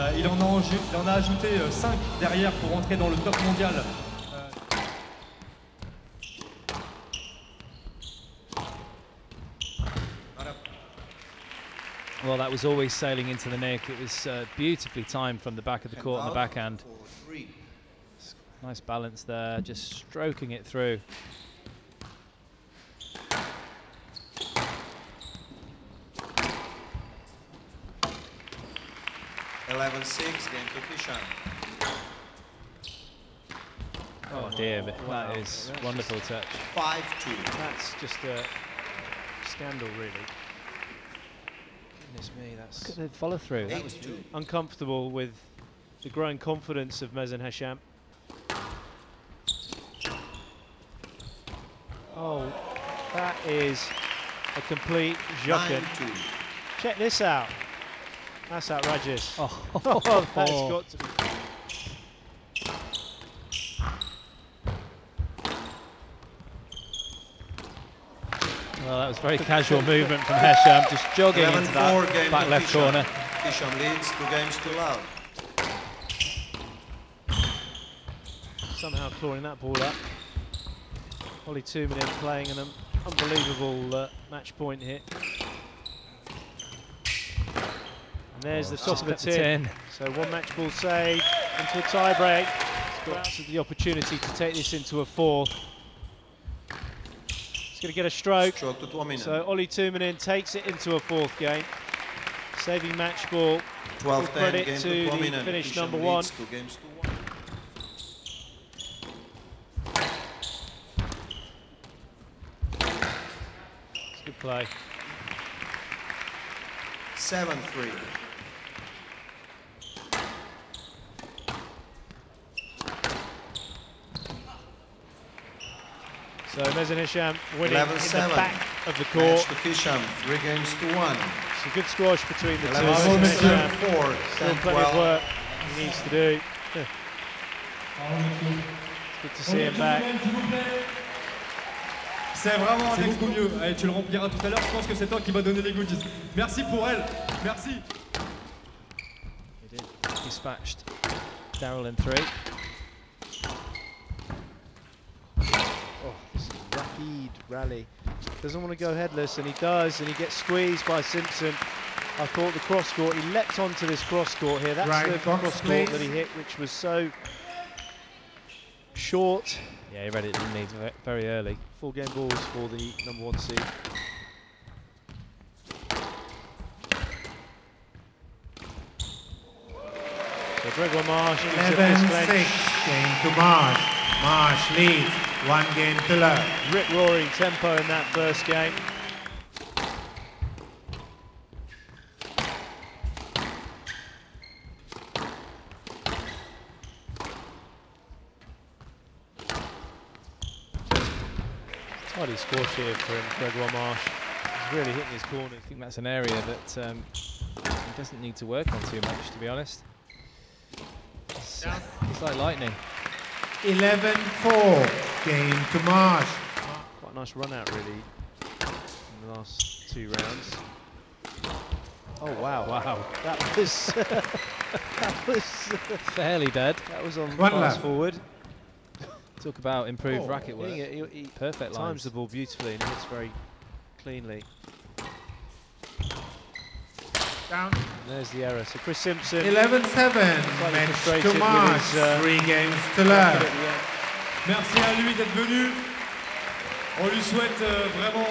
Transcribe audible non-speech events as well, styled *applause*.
Euh, il, en a, il en a ajouté 5 derrière pour entrer dans le top mondial. Well, that was always sailing into the nick. It was uh, beautifully timed from the back of the court on the backhand. Nice balance there, just stroking it through. Eleven six game to Hesham. Oh dear, but wow. that is wonderful touch. Five two. That's just a scandal, really. Goodness me, that's the follow through. Eight two. uncomfortable with the growing confidence of Mazen Hesham. Oh, that is a complete jokin. Check this out. That's outrageous. Oh, *laughs* oh that's got to be. Well, that was very casual movement from Hesham, just jogging into that back left Hesham. corner. Hesham leads two games to loud. Somehow clawing that ball up. Olli Tuominen playing an unbelievable uh, match point here. And there's Oh, the it's top of the cut the tin. tin. So one match ball save into a tie break. He's got the opportunity to take this into a fourth. He's going to get a stroke. Stroke to So Olli Tuominen takes it into a fourth game. Saving match ball. 12 Full credit game to to the finish number one. Two games to one. It's good play. Seven three. So winning 11 in the 7. back of the court. Three games to one. It's a good squash between the two. 11 Mazen six, Hisham four. Still 10 plenty of 12. work he needs to do. It's good to see him back. C'est vraiment un expo mieux. Allez, tu le rempliras tout à l'heure. Je pense que c'est toi qui vas donner les goodies. Merci pour elle. Merci. He did. Dispatched Daryl in three. Rapid rally. Doesn't want to go headless, and he does, and he gets squeezed by Simpson. I thought the cross court, he leapt onto this cross court here. That's Right the box, cross court please. that he hit, which was so short. Yeah, he read it, didn't he, very early. Four game balls for the number one seed. So Gregoire Marche gives it 11 this 6 game to Marche. Marche leads one game to love. Rip-roaring tempo in that first game. Tidy squash here from Gregoire Marche. He's really hitting his corners. I think that's an area that um, he doesn't need to work on too much, to be honest. It's, it's like lightning. 11 4 game to Marche. Quite a nice run out, really, in the last two rounds. Oh wow! Wow. That was *laughs* that was Fairly dead. that was on One fast left. forward. Talk about improved Oh, racket work. hitting it, he, he Perfect times the ball beautifully and hits very cleanly. Down. And there's the error. So Chris Simpson. 11 7 match frustrated to with his, uh, Three games to racket Merci à lui d'être venu. On lui souhaite euh, vraiment